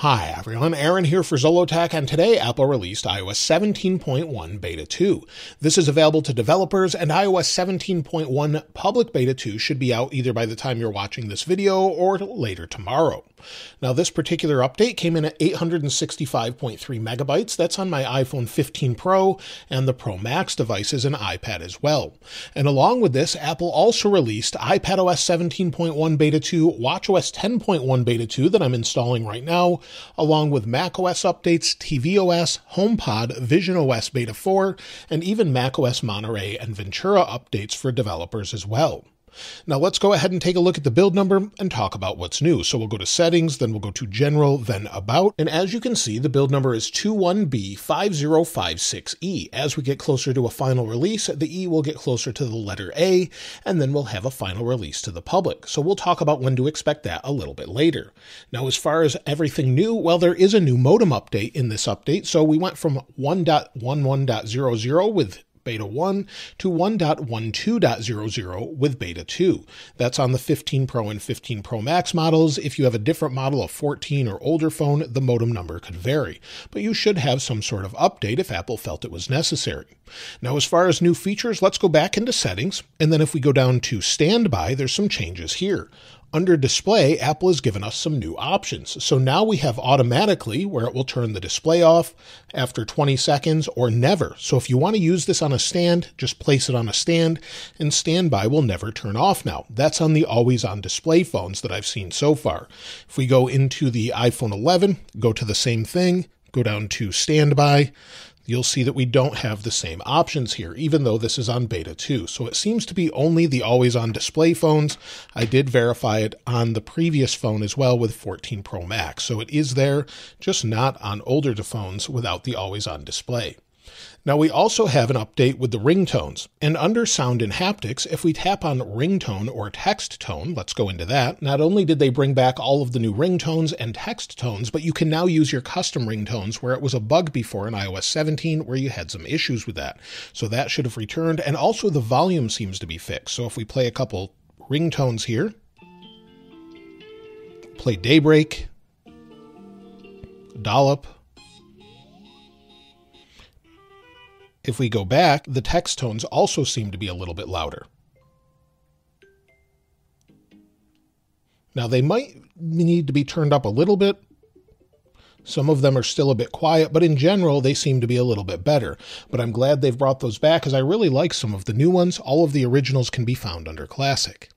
Hi everyone, Aaron here for Zollotech, and today Apple released iOS 17.1 Beta 2. This is available to developers, and iOS 17.1 Public Beta 2 should be out either by the time you're watching this video or later tomorrow. Now, this particular update came in at 865.3 megabytes. That's on my iPhone 15 Pro and the Pro Max devices and iPad as well. And along with this, Apple also released iPadOS 17.1 Beta 2, WatchOS 10.1 Beta 2 that I'm installing right now, along with macOS updates, tvOS, HomePod, visionOS Beta 4, and even macOS Monterey and Ventura updates for developers as well. Now let's go ahead and take a look at the build number and talk about what's new. So we'll go to settings, then we'll go to general, then about. And as you can see, the build number is 21B5056E. As we get closer to a final release, the E will get closer to the letter A, and then we'll have a final release to the public. So we'll talk about when to expect that a little bit later. Now, as far as everything new, well, there is a new modem update in this update. So we went from 1.11.00 with beta 1 to 1.12.00 with beta 2. That's on the 15 Pro and 15 Pro Max models. If you have a different model, a 14 or older phone, the modem number could vary. But you should have some sort of update if Apple felt it was necessary. Now, as far as new features, let's go back into settings. And then if we go down to standby, there's some changes here. Under display, Apple has given us some new options. So now we have automatically where it will turn the display off after 20 seconds or never. So if you want to use this on a stand, just place it on a stand and standby will never turn off now. That's on the always on display phones that I've seen so far. If we go into the iPhone 11, go to the same thing, go down to standby, you'll see that we don't have the same options here, even though this is on beta 2. So it seems to be only the always on display phones. I did verify it on the previous phone as well with 14 Pro Max. So it is there, just not on older phones without the always on display. Now we also have an update with the ringtones. And under sound and haptics, if we tap on ringtone or text tone, let's go into that, not only did they bring back all of the new ringtones and text tones, but you can now use your custom ringtones where it was a bug before in iOS 17 where you had some issues with that. So that should have returned. And also the volume seems to be fixed. So if we play a couple ringtones here, play Daybreak, Dollop, If we go back, the text tones also seem to be a little bit louder. Now they might need to be turned up a little bit. Some of them are still a bit quiet, but in general, they seem to be a little bit better. But I'm glad they've brought those back because I really like some of the new ones. All of the originals can be found under Classic.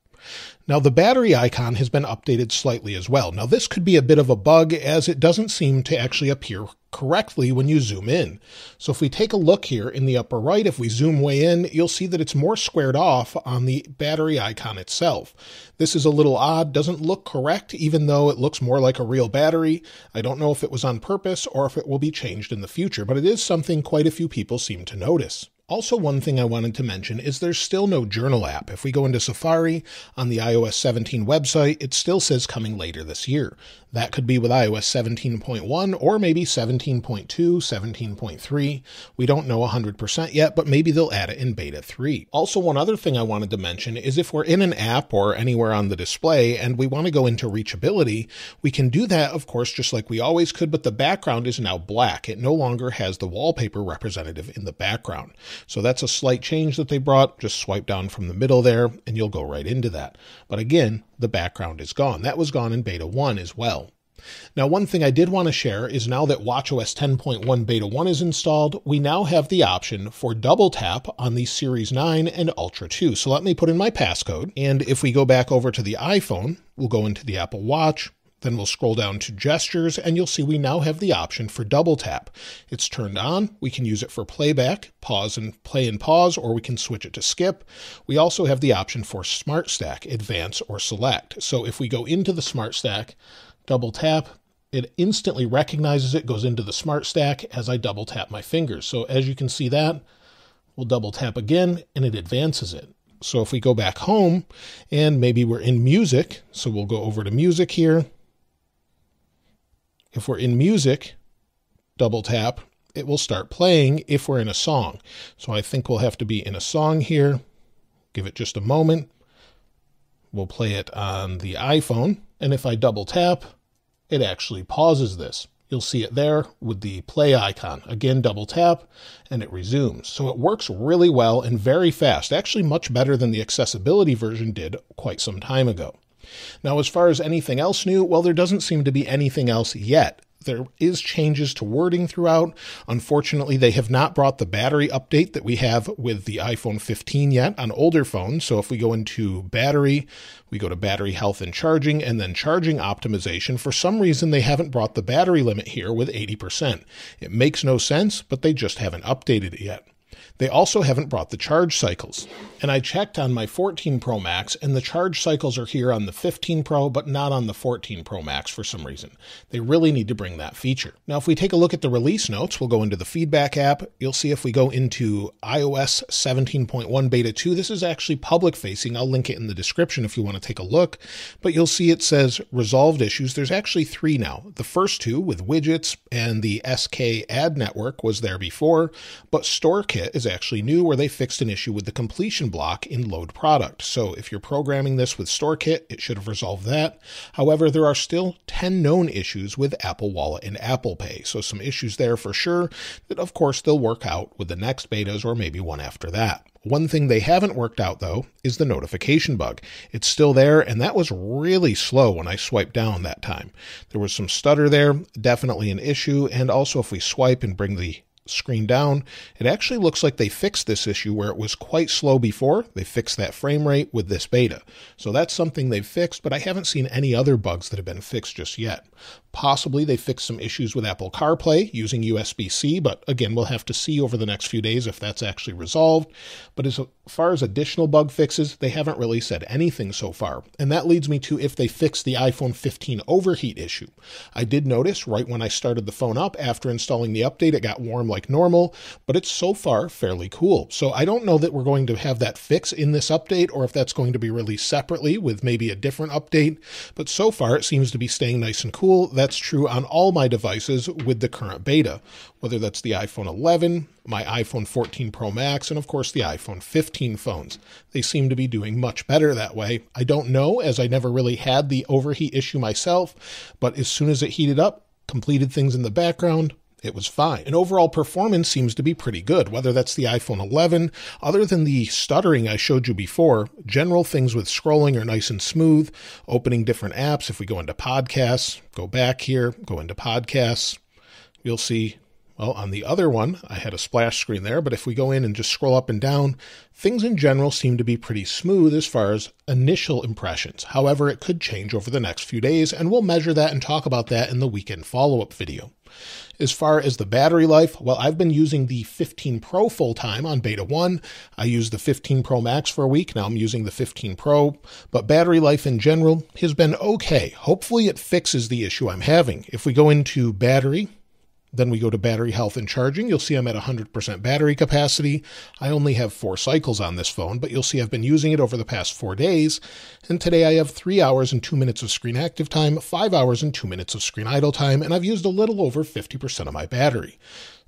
Now, the battery icon has been updated slightly as well. Now, this could be a bit of a bug as it doesn't seem to actually appear correctly when you zoom in. So if we take a look here in the upper right, if we zoom way in, you'll see that it's more squared off on the battery icon itself. This is a little odd, doesn't look correct, even though it looks more like a real battery. I don't know if it was on purpose or if it will be changed in the future, but it is something quite a few people seem to notice. Also, one thing I wanted to mention is there's still no journal app. If we go into Safari on the iOS 17 website, it still says coming later this year. That could be with iOS 17.1 or maybe 17.2, 17.3. We don't know 100% yet, but maybe they'll add it in beta 3. Also, one other thing I wanted to mention is if we're in an app or anywhere on the display and we want to go into reachability, we can do that, of course, just like we always could, but the background is now black. It no longer has the wallpaper representative in the background. So that's a slight change that they brought. Just swipe down from the middle there and you'll go right into that. But again, the background is gone. That was gone in beta 1 as well. Now, one thing I did want to share is now that WatchOS 10.1 Beta 1 is installed, we now have the option for double tap on the Series 9 and Ultra 2. So let me put in my passcode. And if we go back over to the iPhone, we'll go into the Apple Watch, then we'll scroll down to gestures and you'll see we now have the option for double tap. It's turned on. We can use it for playback, pause and play and pause, or we can switch it to skip. We also have the option for Smart Stack, advance or select. So if we go into the Smart Stack, double tap, it instantly recognizes it, goes into the Smart Stack as I double tap my fingers. So as you can see that, we'll double tap again and it advances it. So if we go back home and maybe we're in music, so we'll go over to music here if we're in music, double tap, it will start playing if we're in a song. So I think we'll have to be in a song here. Give it just a moment. We'll play it on the iPhone. And if I double tap, it actually pauses this. You'll see it there with the play icon. Again, double tap and it resumes. So it works really well and very fast, actually much better than the accessibility version did quite some time ago. Now, as far as anything else new, well, there doesn't seem to be anything else yet there is changes to wording throughout. Unfortunately, they have not brought the battery update that we have with the iPhone 15 yet on older phones. So if we go into battery, we go to battery health and charging and then charging optimization. For some reason, they haven't brought the battery limit here with 80%. It makes no sense, but they just haven't updated it yet. They also haven't brought the charge cycles. And I checked on my 14 Pro Max, and the charge cycles are here on the 15 Pro, but not on the 14 Pro Max for some reason. They really need to bring that feature. Now, if we take a look at the release notes, we'll go into the feedback app. You'll see if we go into iOS 17.1 Beta 2, this is actually public facing. I'll link it in the description if you want to take a look. But you'll see it says resolved issues. There's actually three now. The first two with widgets and the SK ad network was there before, but StoreKit is actually new where they fixed an issue with the completion block in load product. So if you're programming this with StoreKit, it should have resolved that. However, there are still 10 known issues with Apple Wallet and Apple Pay. So some issues there for sure that of course they'll work out with the next betas or maybe one after that. One thing they haven't worked out though is the notification bug. It's still there, and that was really slow when I swiped down that time. There was some stutter there, definitely an issue, and also if we swipe and bring the screen down, it actually looks like they fixed this issue where it was quite slow before. They fixed that frame rate with this beta. So that's something they've fixed, but I haven't seen any other bugs that have been fixed just yet. Possibly they fixed some issues with Apple CarPlay using USB C, but again, we'll have to see over the next few days if that's actually resolved. But as far as additional bug fixes, they haven't really said anything so far. And that leads me to if they fix the iPhone 15 overheat issue. I did notice right when I started the phone up after installing the update, it got warm like normal, but it's so far fairly cool. So I don't know that we're going to have that fix in this update or if that's going to be released separately with maybe a different update. But so far, it seems to be staying nice and cool that's true on all my devices with the current beta, whether that's the iPhone 11, my iPhone 14 Pro Max, and of course the iPhone 15 phones. They seem to be doing much better that way. I don't know, as I never really had the overheat issue myself, but as soon as it heated up, completed things in the background, it was fine. And overall performance seems to be pretty good, whether that's the iPhone 11, other than the stuttering I showed you before, general things with scrolling are nice and smooth, opening different apps. If we go into podcasts, go back here, go into podcasts, you'll see well, on the other one, I had a splash screen there, but if we go in and just scroll up and down, things in general seem to be pretty smooth as far as initial impressions. However, it could change over the next few days, and we'll measure that and talk about that in the weekend follow up video. As far as the battery life, well, I've been using the 15 Pro full time on Beta 1. I used the 15 Pro Max for a week. Now I'm using the 15 Pro. But battery life in general has been okay. Hopefully, it fixes the issue I'm having. If we go into battery, then we go to battery health and charging. You'll see I'm at 100% battery capacity. I only have four cycles on this phone, but you'll see I've been using it over the past four days. And today I have three hours and two minutes of screen active time, five hours and two minutes of screen idle time, and I've used a little over 50% of my battery.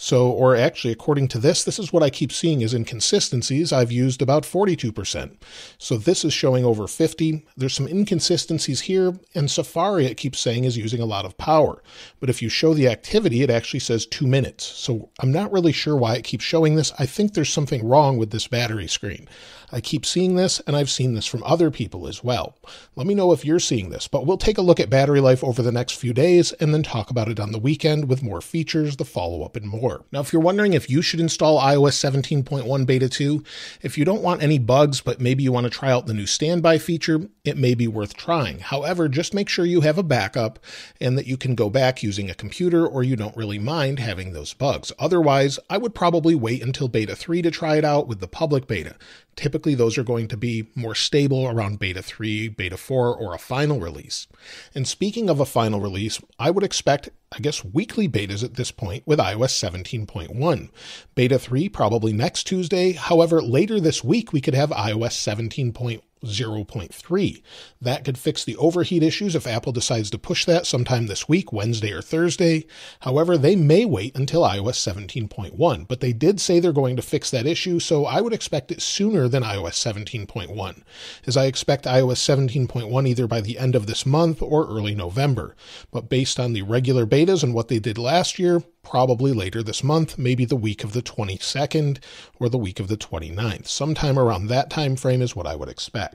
So, or actually, according to this, this is what I keep seeing as inconsistencies. I've used about 42%. So this is showing over 50. There's some inconsistencies here, and Safari, it keeps saying, is using a lot of power. But if you show the activity, it actually says two minutes. So I'm not really sure why it keeps showing this. I think there's something wrong with this battery screen. I keep seeing this, and I've seen this from other people as well. Let me know if you're seeing this, but we'll take a look at battery life over the next few days and then talk about it on the weekend with more features, the follow up, and more. Now, if you're wondering if you should install iOS 17.1 Beta 2, if you don't want any bugs, but maybe you want to try out the new standby feature, it may be worth trying. However, just make sure you have a backup and that you can go back using a computer or you don't really mind having those bugs. Otherwise, I would probably wait until Beta 3 to try it out with the public beta. Typically, those are going to be more stable around beta 3, beta 4, or a final release. And speaking of a final release, I would expect, I guess, weekly betas at this point with iOS 17.1. Beta 3 probably next Tuesday. However, later this week, we could have iOS 17. 0.3. That could fix the overheat issues if Apple decides to push that sometime this week, Wednesday or Thursday. However, they may wait until iOS 17.1, but they did say they're going to fix that issue, so I would expect it sooner than iOS 17.1, as I expect iOS 17.1 either by the end of this month or early November. But based on the regular betas and what they did last year, probably later this month, maybe the week of the 22nd or the week of the 29th. Sometime around that time frame is what I would expect.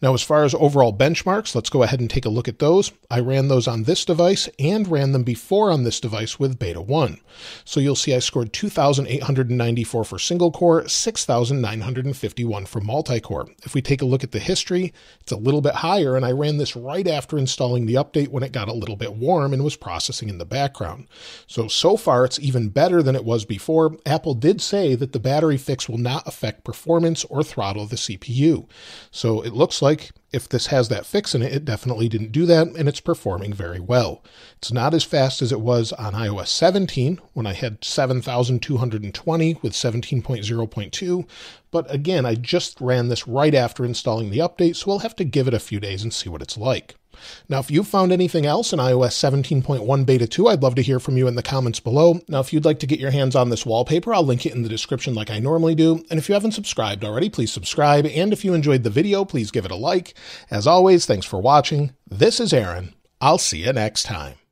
Now, as far as overall benchmarks, let's go ahead and take a look at those. I ran those on this device and ran them before on this device with Beta 1. So you'll see I scored 2,894 for single core, 6,951 for multi-core. If we take a look at the history, it's a little bit higher, and I ran this right after installing the update when it got a little bit warm and was processing in the background. So, so far it's even better than it was before. Apple did say that the battery fix will not affect performance or throttle the CPU. So it looks looks like if this has that fix in it, it definitely didn't do that, and it's performing very well. It's not as fast as it was on iOS 17 when I had 7,220 with 17.0.2, but again, I just ran this right after installing the update, so we'll have to give it a few days and see what it's like. Now, if you've found anything else in iOS 17.1 Beta 2, I'd love to hear from you in the comments below. Now, if you'd like to get your hands on this wallpaper, I'll link it in the description like I normally do. And if you haven't subscribed already, please subscribe. And if you enjoyed the video, please give it a like. As always, thanks for watching. This is Aaron. I'll see you next time.